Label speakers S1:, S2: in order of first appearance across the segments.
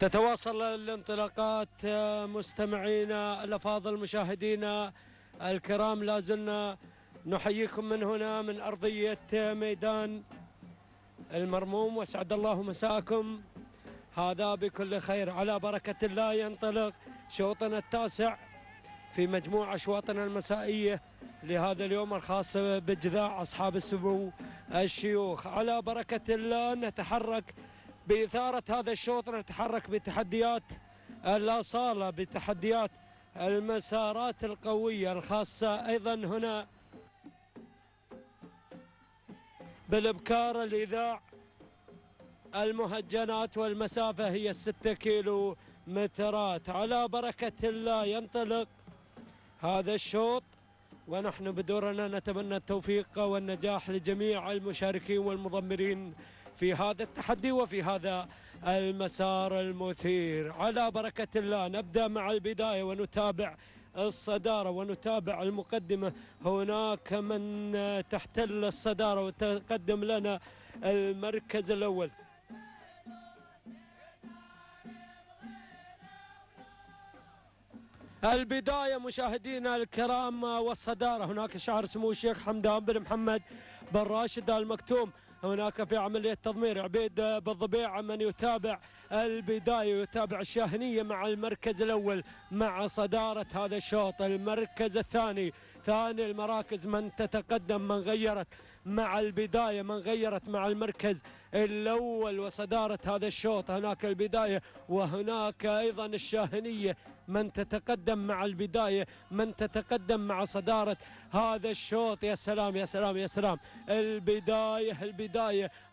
S1: تتواصل الانطلاقات مستمعينا الأفاضل مشاهدينا الكرام لا زلنا نحييكم من هنا من أرضية ميدان المرموم. وأسعد الله مساءكم. هذا بكل خير. على بركة الله ينطلق شوطنا التاسع في مجموع أشواطنا المسائية لهذا اليوم الخاص بجذاع أصحاب السمو الشيوخ. على بركة الله نتحرك بإثارة هذا الشوط نتحرك بتحديات الأصالة بتحديات المسارات القوية الخاصة أيضا هنا. بالإبكار الإذاع المهجنات والمسافة هي الستة كيلو مترات. على بركة الله ينطلق هذا الشوط ونحن بدورنا نتمنى التوفيق والنجاح لجميع المشاركين والمضمرين في هذا التحدي وفي هذا المسار المثير. على بركة الله نبدأ مع البداية ونتابع الصدارة ونتابع المقدمة. هناك من تحتل الصدارة وتقدم لنا المركز الأول. البداية مشاهدينا الكرام والصدارة. هناك شعر سمو الشيخ حمدان بن محمد بن راشد المكتوم. هناك في عملية تضمير عبيد بالضبيع من يتابع البداية يتابع الشاهنية مع المركز الأول مع صدارة هذا الشوط. المركز الثاني ثاني المراكز من تتقدم من غيرت مع البداية من غيرت مع المركز الأول وصدارة هذا الشوط. هناك البداية وهناك أيضا الشاهنية من تتقدم مع البداية من تتقدم مع صدارة هذا الشوط. يا سلام يا سلام يا سلام. البداية البداية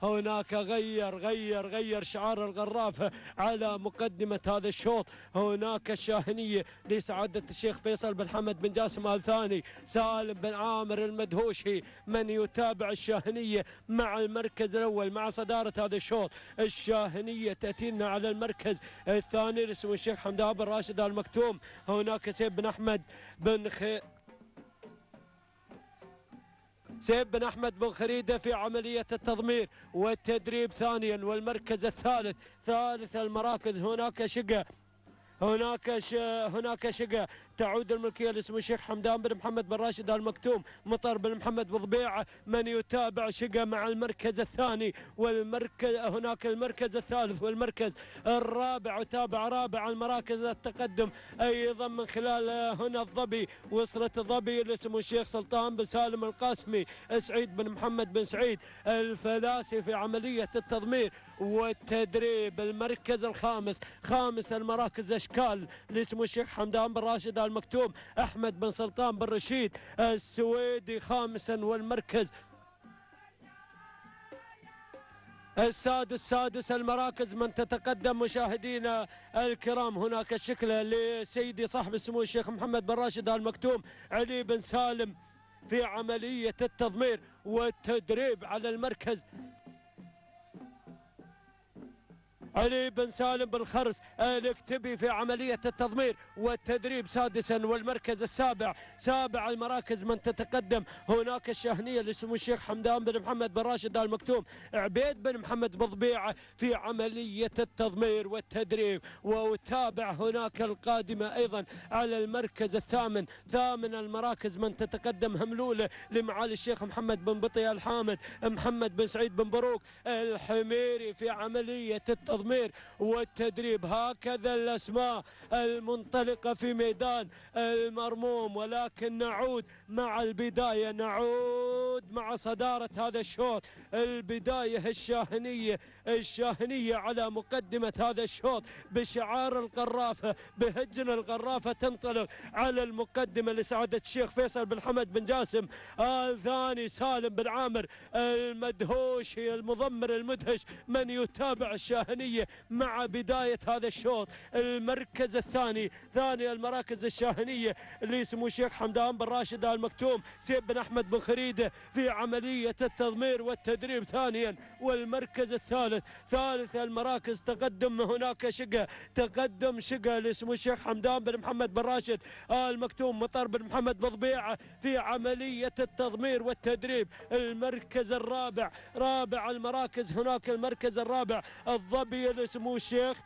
S1: هناك غير غير غير شعار الغرافة على مقدمة هذا الشوط. هناك الشاهنية لسعادة الشيخ فيصل بن حمد بن جاسم آل ثاني. سالم بن عامر المدهوشي من يتابع الشاهنية مع المركز الأول مع صدارة هذا الشوط. الشاهنية تأتينا على المركز الثاني لسمو الشيخ حمدان بن راشد المكتوم هناك سيد بن أحمد بن خي سيب بن أحمد بن خريده في عملية التضمير والتدريب ثانيا والمركز الثالث ثالث المراكز. هناك شقة هناك ش... هناك شقة. تعود الملكية لاسم الشيخ حمدان بن محمد بن راشد المكتوم مطر بن محمد بضبيعة من يتابع شقة مع المركز الثاني والمركز هناك المركز الثالث والمركز الرابع وتابع رابع المراكز التقدم أيضا من خلال هنا الظبي وصلت الظبي لاسم الشيخ سلطان بن سالم القاسمي سعيد بن محمد بن سعيد الفلاسي في عملية التضمير والتدريب المركز الخامس خامس المراكز أشكال لاسمه الشيخ حمدان بن راشد المكتوم أحمد بن سلطان بن رشيد السويدي خامسا والمركز. السادس سادس المراكز من تتقدم مشاهدينا الكرام. هناك الشكل لسيدي صاحب السمو الشيخ محمد بن راشد المكتوم علي بن سالم في عملية التضمير والتدريب على المركز. علي بن سالم بن خرس الاكتبي في عملية التضمير والتدريب سادسا والمركز السابع سابع المراكز من تتقدم. هناك الشاهنية لسمو الشيخ حمدان بن محمد بن راشد المكتوم عبيد بن محمد بضبيعة في عملية التضمير والتدريب. وتابع هناك القادمة أيضا على المركز الثامن ثامن المراكز من تتقدم هملولة لمعالي الشيخ محمد بن بطي الحامد محمد بن سعيد بن بروك الحميري في عملية التضمير. التضمير والتدريب. هكذا الأسماء المنطلقة في ميدان المرموم. ولكن نعود مع البداية. نعود مع صدارة هذا الشوط. البداية الشاهنية الشاهنية على مقدمة هذا الشوط. بشعار القرافة بهجن القرافة تنطلق على المقدمة لسعادة الشيخ فيصل بن حمد بن جاسم. الثاني سالم بن عامر المدهوشي المضمر المدهش. من يتابع الشاهنية؟ الشاهنية مع بداية هذا الشوط. المركز الثاني ثاني المراكز الشاهنية اللي سمو الشيخ حمدان بن راشد المكتوم سيب بن أحمد بن خريدة في عملية التضمير والتدريب ثانيا. والمركز الثالث ثالث المراكز تقدم هناك شقة تقدم شقة لسمو الشيخ حمدان بن محمد بن راشد المكتوم مطر بن محمد بضبيعة في عملية التضمير والتدريب. المركز الرابع رابع المراكز هناك المركز الرابع الظبي لسمو الشيخ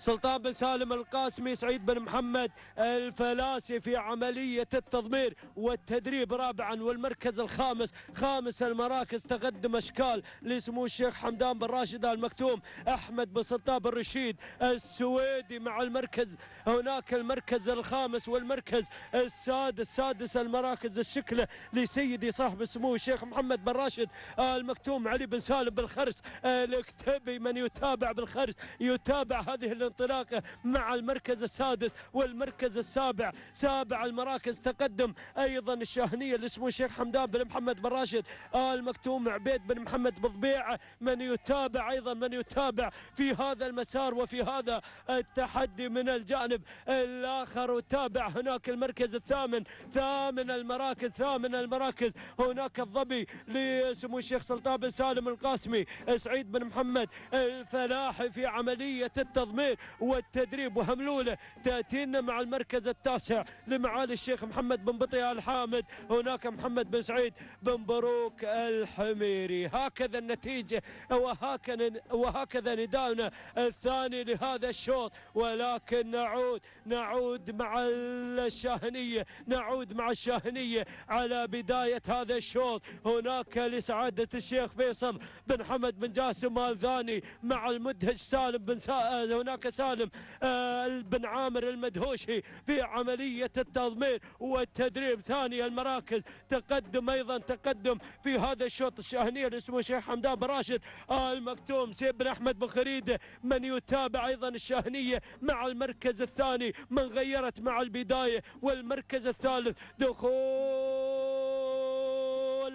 S1: سلطان بن سالم القاسمي سعيد بن محمد الفلاسي في عملية التضمير والتدريب رابعا والمركز الخامس. خامس المراكز تقدم أشكال لسمو الشيخ حمدان بن راشد المكتوم أحمد بن سلطان بن رشيد السويدي مع المركز هناك المركز الخامس والمركز السادس. سادس المراكز الشكلة لسيدي صاحب السمو الشيخ محمد بن راشد المكتوم علي بن سالم بالخرس. الاكتبي من يتابع بالخرس يتابع هذه الانطلاقة مع المركز السادس والمركز السابع. سابع المراكز تقدم أيضا الشاهنية اللي اسمه الشيخ حمدان بن محمد بن راشد. المكتوم عبيد بن محمد بالضبيعة من يتابع أيضا من يتابع في هذا المسار وفي هذا التحدي من الجانب الآخر. وتابع هناك المركز الثامن ثامن المراكز ثامن المراكز. هناك الظبي لسمو الشيخ سلطان بن سالم القاسمي سعيد بن محمد الفلاحي في عملية التضمير. والتدريب وهملولة تأتينا مع المركز التاسع لمعالي الشيخ محمد بن بطي الحامد. هناك محمد بن سعيد بن بروك الحميري. هكذا النتيجة وهكذا وهكذا نداؤنا الثاني لهذا الشوط. ولكن نعود نعود مع الشاهنية نعود مع الشاهنية على بداية هذا الشوط. هناك لسعادة الشيخ فيصل بن حمد بن جاسم الثاني مع المدهش سالم بن سا... هناك سالم آه، بن عامر المدهوشي في عملية التضمير والتدريب. ثاني المراكز تقدم أيضا تقدم في هذا الشوط الشاهنية اللي اسمه شيخ حمدان بن راشد المكتوم. سيد بن أحمد بن خريدة من يتابع أيضا الشاهنية مع المركز الثاني من غيرت مع البداية والمركز الثالث دخول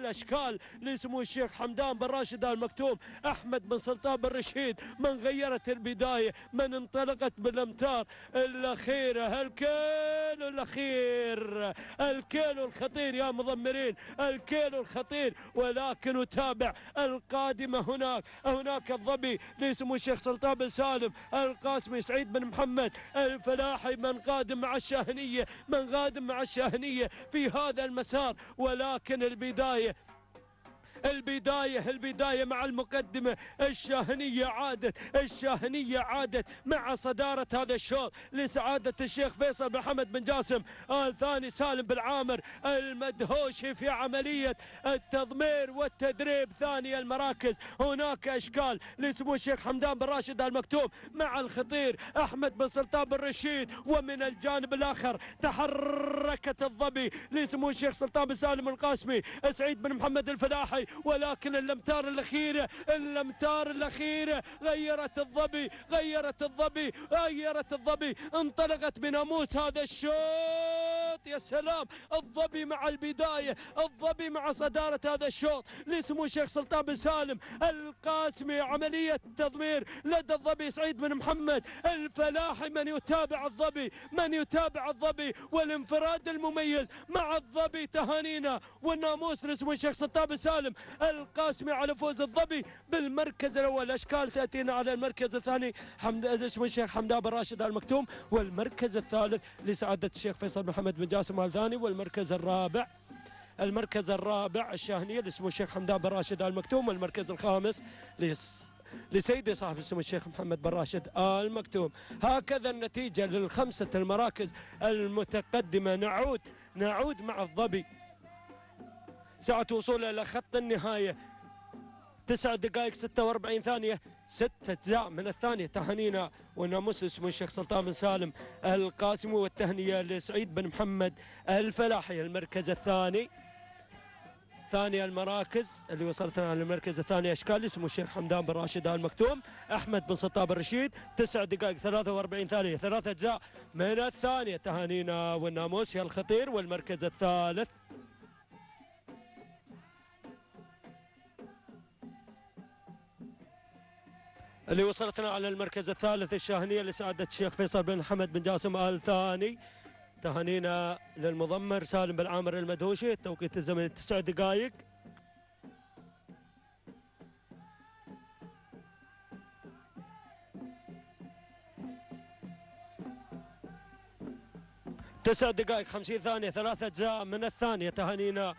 S1: الاشكال لسمو الشيخ حمدان بن راشد المكتوم أحمد بن سلطان بن رشيد من غيرت البداية من انطلقت بالأمتار الأخيرة. الكيلو الأخير. الكيلو الخطير يا مضمرين الكيلو الخطير. ولكن نتابع القادمه هناك. هناك الظبي لسمو الشيخ سلطان بن سالم القاسمي سعيد بن محمد الفلاحي من قادم مع الشاهنية من قادم مع الشاهنية في هذا المسار. ولكن البداية البداية البداية مع المقدمة. الشاهنية عادت الشاهنية عادت مع صدارة هذا الشوط لسعادة الشيخ فيصل بن حمد بن جاسم. الثاني سالم بن عامر المدهوشي في عملية التضمير والتدريب ثاني المراكز. هناك أشكال لسمو الشيخ حمدان بن راشد المكتوم مع الخطير أحمد بن سلطان بن رشيد. ومن الجانب الآخر تحركت الظبي لسمو الشيخ سلطان بن سالم القاسمي. سعيد بن محمد الفلاحي ولكن الامتار الاخيره الامتار الاخيره غيرت الظبي غيرت الظبي غيرت الظبي انطلقت بناموس هذا الشوط. يا سلام. الظبي مع البداية الظبي مع صدارة هذا الشوط. لسمو الشيخ سلطان بن سالم القاسمي عملية تضمير لدى الظبي سعيد بن محمد. الفلاحي من يتابع الظبي من يتابع الظبي والانفراد المميز مع الظبي تهانينا والناموس لسمو الشيخ سلطان بن سالم القاسمي على فوز الظبي بالمركز الأول. أشكال تأتينا على المركز الثاني. حمد اسمه الشيخ حمدان بن راشد المكتوم والمركز الثالث لسعادة الشيخ فيصل محمد بن جاسم الثاني والمركز الرابع. المركز الرابع الشاهنيه اسمه الشيخ حمدان بن راشد المكتوم والمركز الخامس لس لسيدي صاحب السمو الشيخ محمد بن راشد آل مكتوم. هكذا النتيجة للخمسة المراكز المتقدمة. نعود نعود مع الظبي. ساعة وصوله إلى خط النهاية. تسع دقائق 46 ثانية. ستة أجزاء من الثانية. تهانينا وناموس اسمه الشيخ سلطان بن سالم القاسمي والتهنية لسعيد بن محمد الفلاحي المركز الثاني. ثاني المراكز اللي وصلتنا على المركز الثاني أشكال اسمه الشيخ حمدان بن راشد آل مكتوم أحمد بن سلطان بن رشيد تسع دقائق 43 ثانية. ثلاث أجزاء من الثانية. تهانينا والناموس يا الخطير والمركز الثالث. اللي وصلتنا على المركز الثالث الشاهنية لسعادة الشيخ فيصل بن حمد بن جاسم ال ثاني تهانينا للمضمر سالم بن عامر المدهوشي. التوقيت الزمني تسع دقائق تسع دقائق خمسين ثانية ثلاثة أجزاء من الثانية. تهانينا